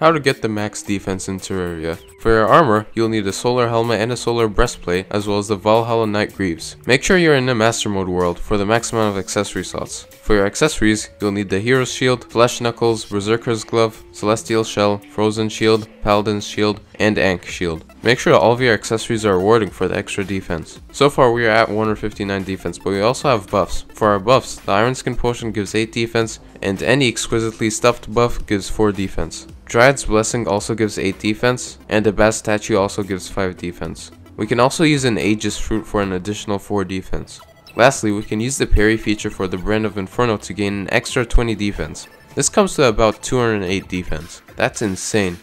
How to get the max defense in Terraria. For your armor, you'll need a solar helmet and a solar breastplate, as well as the Valhalla Knight Greaves. Make sure you're in the Master Mode world for the max amount of accessory slots. For your accessories, you'll need the Hero's Shield, Flesh Knuckles, Berserker's Glove, Celestial Shell, Frozen Shield, Paladin's Shield, and Ankh Shield. Make sure all of your accessories are rewarding for the extra defense. So far we are at 159 defense, but we also have buffs. For our buffs, the Iron Skin Potion gives 8 defense, and any exquisitely stuffed buff gives 4 defense. Dryad's Blessing also gives 8 defense, and the Bast Statue also gives 5 defense. We can also use an Aegis Fruit for an additional 4 defense. Lastly, we can use the parry feature for the Brand of Inferno to gain an extra 20 defense. This comes to about 208 defense. That's insane.